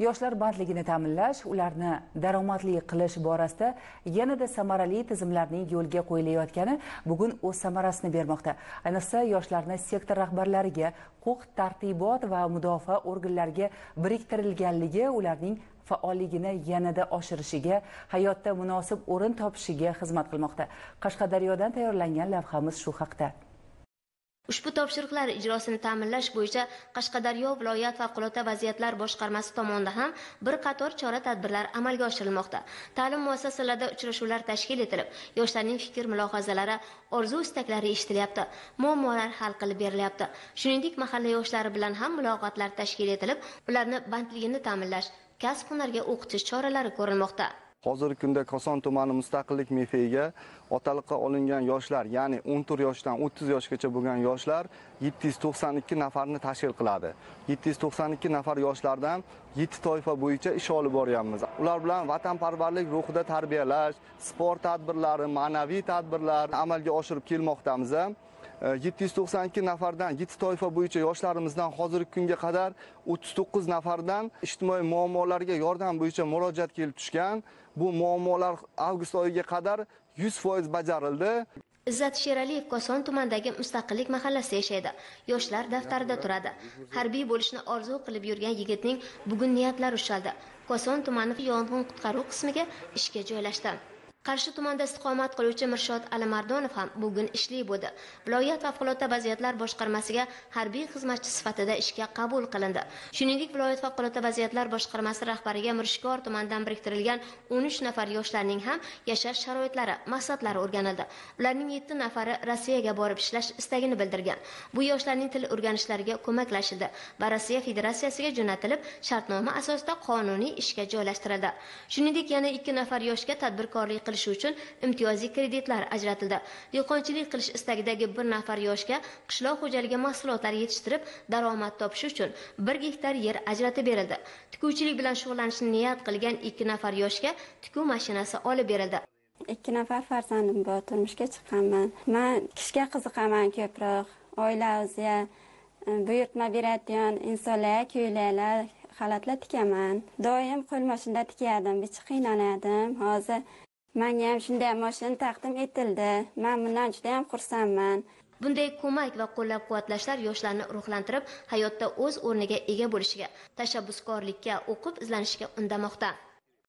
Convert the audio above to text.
yoshlar bandligini ta'minlash ularni daromadli qilish borasida yanada samarali tizimlarning yo'lga qo'yilayotgani bugun o'z samarasini bermoqda. Ayniqsa yoshlarni sektor rahbarlariga huquq tartibot va mudofaa organlariga biriktirilganligi ularning faolligini yanada oshirishiga hayotda munosib o'rin topishiga xizmat qilmoqda. Qashqadaryodan tayyorlangan lavhamiz shu haqda. Ushbu topshiriqlar ijrosini ta'minlash bo'yicha qashqadaryo viloyat favqulodda vaziyatlar boshqarmasi tomonidan ham bir qator chora tadbirlar amalga oshirilmoqda. Ta'lim muassasalarida uchrashuvlar tashkil etilib yoshlarning fikr mulohazalari orzu istaklari eshitilyapti muammolar hal qilib berilyapti. Shuningdek mahalla yoshlari bilan ham muloqotlar tashkil etilib ularni bandligini ta'minlash kasb hunarga o'qitish choralari ko'rilmoqda. Hozirgi kunda koson tumani mustaqillik mefiga otaliqqa olingan yoshlar ya'ni 14 yoshdan 30 yoshgacha bo'lgan yoshlar 792 nafarni tashkil qiladi. 792 nafar yoshlardan 7 toifa bo'yicha ish olib boryapmiz. Ular bilan vatanparvarlik ruhida tarbiyalash sport tadbirlari ma'naviy tadbirlarni amalga oshirib kelmoqdamiz. 792 nafardan 7 toifa bo'yicha yoshlarimizdan hozirgi kunga qadar 39 nafardan ijtimoiy muammolarga yordam bo'yicha murojaat kelib tushgan. Bu muammolar avgust oyiga qadar 100% bajarildi. Izzat sheraliyev koson tumanidagi mustaqillik mahallasida yashaydi. Yoshlar daftarida turadi. Harbiy bo'lishni orzu qilib yurgan yigitning bugun niyatlari ushaldi. Koson tumani yong'in qutqaruv qismiga ishga joylashdi. Qarshi tumanida istiqomat qiluvchi mirshod alimardonov ham bugun ishli bo'ldi. Viloyat favqulodda vaziyatlar boshqarmasiga harbiy xizmatchi sifatida ishga qabul qilindi. Shuningdek viloyat favqulodda vaziyatlar boshqarmasi rahbariga mirishkor tumanidan biriktirilgan o'n uch nafar yoshlarning ham yashash sharoitlari maqsadlari o'rganildi. Ularning 7 nafari rossiyaga borib ishlash istagini bildirgan. Bu yoshlarning til o'rganishlariga ko'maklashildi va rossiya federatsiyasiga jo'natilib shartnoma asosida qonuniy ishga joylashtirildi. Shuningdek yana ikki nafar yoshga tadbirkorlik qilishi uchun imtiyozli kreditlar ajratildi. Dehqonchilik qilish istagidagi bir nafar yoshga qishloq xo'jaligi mahsulotlari yetishtirib daromad topish uchun bir gektar yer ajratib berildi. Tikuvchilik bilan shug'ullanishni niyat qilgan ikki nafar yoshga tikuv mashinasi olib berildi. Ikki nafar farzandim bor turmushga chiqqanman. Man ishga qiziqaman ko'proq. Oila o'ziga e, buyurtma beradigan insonlar ko'ylaklar xalatlar tikaman. Doim qo'l moshinda tikadim bicha qiynaladim. Hozir manga ham shunday moshina taqdim etildi. Man bundan juda yam xursandman. Bunday ko'mak va qo'llab quvvatlashlar yoshlarni ruhlantirib hayotda o'z o'rniga ega bo'lishiga tashabbuskorlikka o'qib izlanishga undamoqda.